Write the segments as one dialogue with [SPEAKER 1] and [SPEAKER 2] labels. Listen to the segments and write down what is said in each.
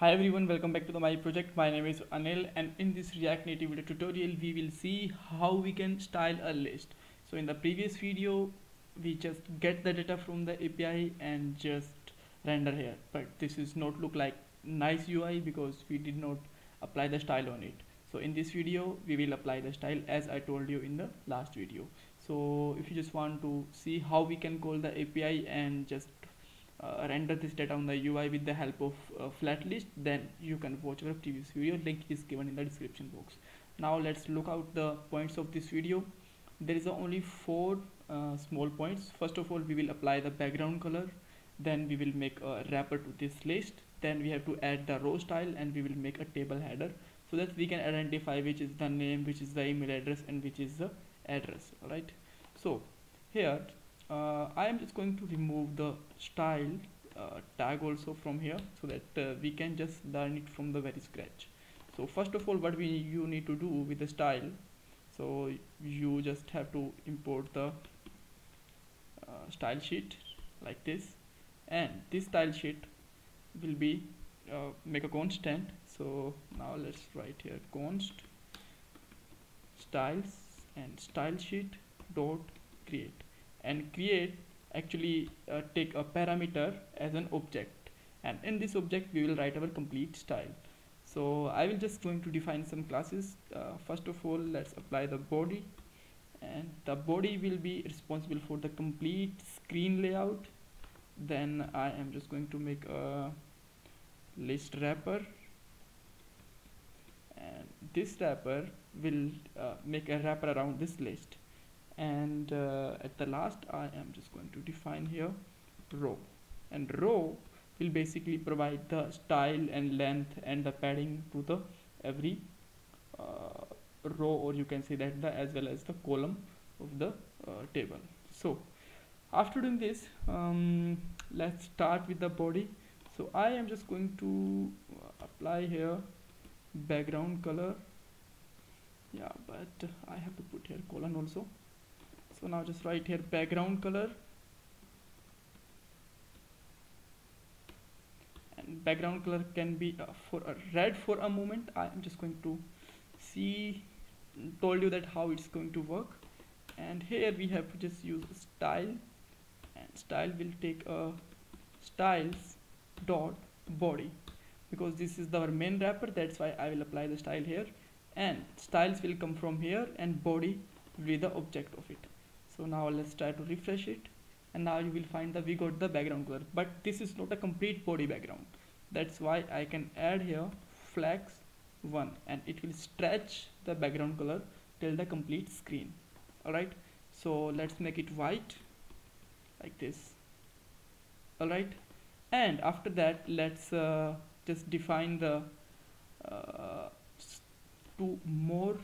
[SPEAKER 1] Hi everyone, welcome back to the my project. My name is Anil and in this React Native video tutorial we will see how we can style a list. So in the previous video we just get the data from the API and just render here but this is not look like nice UI because we did not apply the style on it. So in this video we will apply the style as I told you in the last video. So if you just want to see how we can call the API and just uh, render this data on the UI with the help of uh, flat list then you can watch our previous video. Link is given in the description box. Now let's look out the points of this video. There is only four uh, small points. First of all we will apply the background color. Then we will make a wrapper to this list. Then we have to add the row style and we will make a table header. So that we can identify which is the name which is the email address and which is the address all right so here uh, I am just going to remove the style uh, tag also from here so that uh, we can just learn it from the very scratch. So first of all what we you need to do with the style so you just have to import the uh, style sheet like this and this style sheet will be uh, make a constant so now let's write here const styles and style sheet dot create and create actually uh, take a parameter as an object. And in this object we will write our complete style. So I will just going to define some classes. Uh, first of all let's apply the body. And the body will be responsible for the complete screen layout. Then I am just going to make a list wrapper. And this wrapper will uh, make a wrapper around this list and uh, at the last I am just going to define here row and row will basically provide the style and length and the padding to the every uh, row or you can say that the as well as the column of the uh, table. So after doing this um, let's start with the body. So I am just going to apply here background color. Yeah but I have to put here colon also so now just write here background color. And background color can be uh, for a red for a moment. I am just going to see told you that how it's going to work. And here we have to just use style. And style will take a styles dot body. Because this is our main wrapper that's why I will apply the style here. And styles will come from here and body will be the object of it so now let's try to refresh it. And now you will find that we got the background color. But this is not a complete body background. That's why I can add here flex 1 and it will stretch the background color till the complete screen. Alright? So let's make it white like this. Alright? And after that let's uh, just define the uh, two more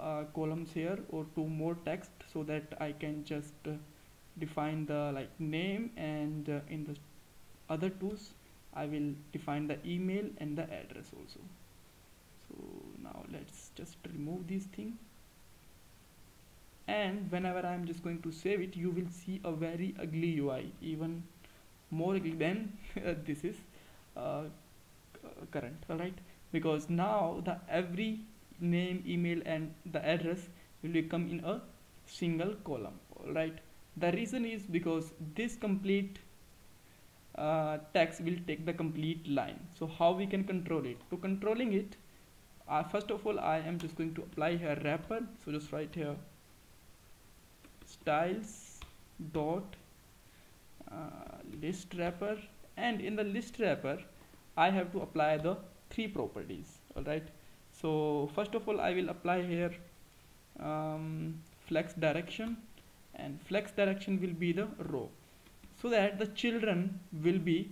[SPEAKER 1] uh, columns here or two more text so that I can just uh, define the like name and uh, in the other tools I will define the email and the address also. So now let's just remove this thing. And whenever I'm just going to save it you will see a very ugly UI even more ugly than this is uh, current alright? Because now the every name email and the address will become in a single column. All right the reason is because this complete uh, text will take the complete line. So how we can control it? To controlling it uh, first of all I am just going to apply here wrapper. So just write here styles dot uh, list wrapper. And in the list wrapper I have to apply the three properties. Alright so first of all I will apply here um, flex direction and flex direction will be the row. So that the children will be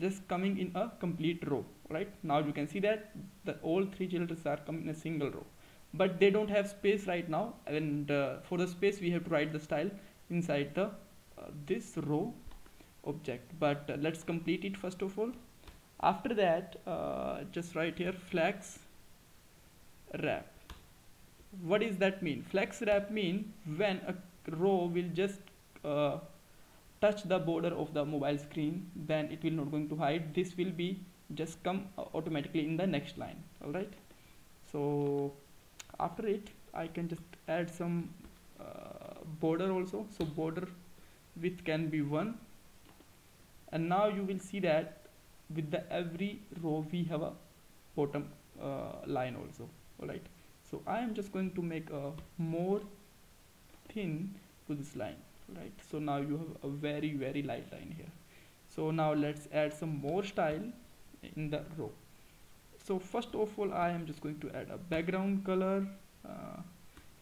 [SPEAKER 1] just coming in a complete row right? Now you can see that the all three children are coming in a single row. But they don't have space right now and uh, for the space we have to write the style inside the uh, this row object. But uh, let's complete it first of all. After that uh, just write here flex wrap what does that mean? Flex wrap mean when a row will just uh, touch the border of the mobile screen then it will not going to hide. This will be just come uh, automatically in the next line. All right? So after it I can just add some uh, border also. So border width can be 1 and now you will see that with the every row we have a bottom uh, line also all right so I am just going to make a more thin to this line. Right so now you have a very very light line here. So now let's add some more style in the row. So first of all I am just going to add a background color. Uh,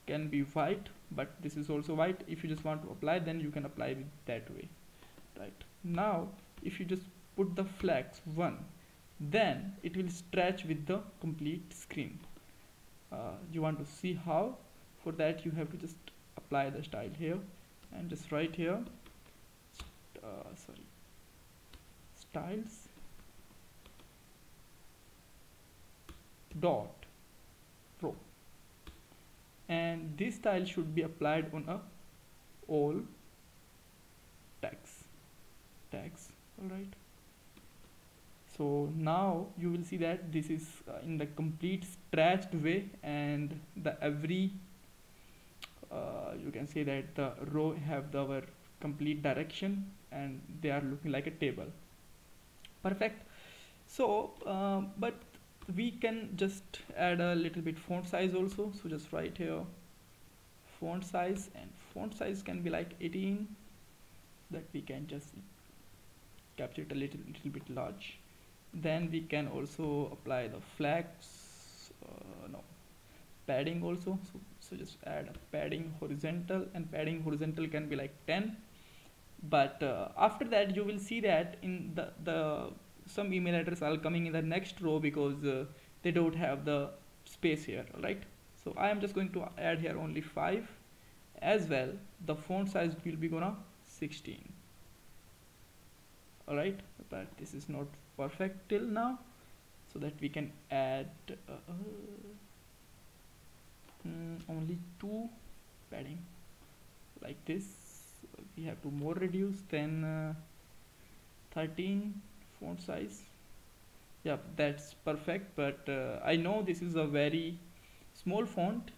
[SPEAKER 1] can be white but this is also white. If you just want to apply then you can apply it that way. Right. Now if you just put the flex 1 then it will stretch with the complete screen uh, you want to see how? For that you have to just apply the style here and just write here. Uh, sorry. Styles. Dot. Row and this style should be applied on a all tags. Tags. All right so now you will see that this is uh, in the complete stretched way and the every uh, you can say that the row have the, our complete direction and they are looking like a table. Perfect. So uh, but we can just add a little bit font size also. So just write here font size and font size can be like 18 that we can just capture it a little, little bit large then we can also apply the flags uh, no padding also. So, so just add a padding horizontal and padding horizontal can be like 10 but uh, after that you will see that in the the some email address are coming in the next row because uh, they don't have the space here right? So I am just going to add here only 5 as well the font size will be gonna 16 alright? But this is not perfect till now so that we can add uh, mm, only two padding. Like this we have to more reduce then uh, 13 font size. Yeah that's perfect but uh, I know this is a very small font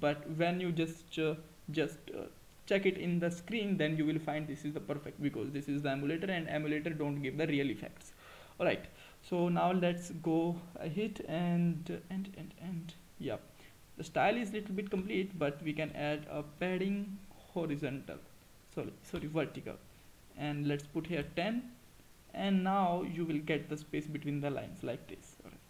[SPEAKER 1] but when you just uh, just uh, check it in the screen then you will find this is the perfect because this is the emulator and emulator don't give the real effects all right so now let's go ahead and and and and yeah. The style is little bit complete but we can add a padding horizontal. Sorry sorry vertical. And let's put here 10 and now you will get the space between the lines like this. Right.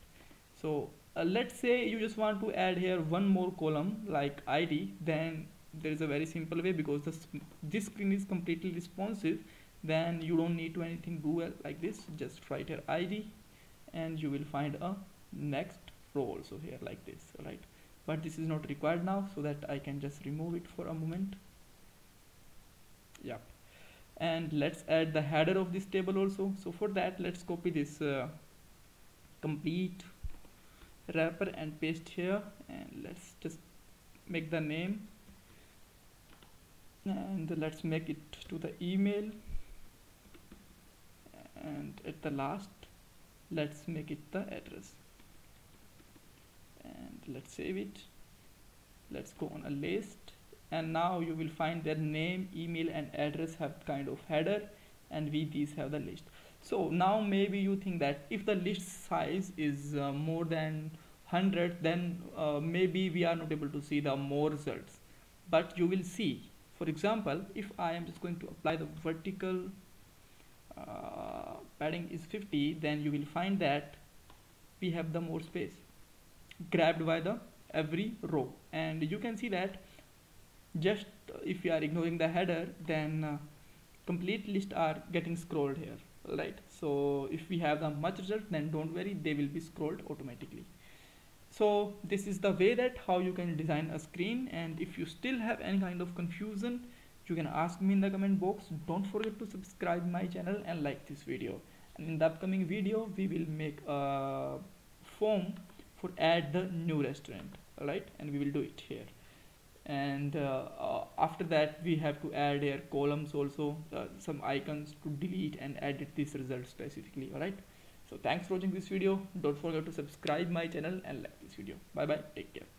[SPEAKER 1] so uh, let's say you just want to add here one more column like id then there is a very simple way because this this screen is completely responsive then you don't need to anything do like this. Just write your id and you will find a next row also here like this right? But this is not required now so that I can just remove it for a moment. Yeah. And let's add the header of this table also. So for that let's copy this uh, complete wrapper and paste here. And let's just make the name. And let's make it to the email and at the last let's make it the address. And let's save it. Let's go on a list. And now you will find their name email and address have kind of header. And we these have the list. So now maybe you think that if the list size is uh, more than 100 then uh, maybe we are not able to see the more results. But you will see. For example if I am just going to apply the vertical uh, padding is 50 then you will find that we have the more space grabbed by the every row. And you can see that just if you are ignoring the header then uh, complete list are getting scrolled here right? So if we have the much result then don't worry they will be scrolled automatically. So this is the way that how you can design a screen. And if you still have any kind of confusion you can ask me in the comment box. Don't forget to subscribe my channel and like this video. And in the upcoming video we will make a form for add the new restaurant. Alright? And we will do it here. And uh, uh, after that we have to add here columns also. Uh, some icons to delete and edit this result specifically. Alright? So thanks for watching this video. Don't forget to subscribe my channel and like this video. Bye bye take care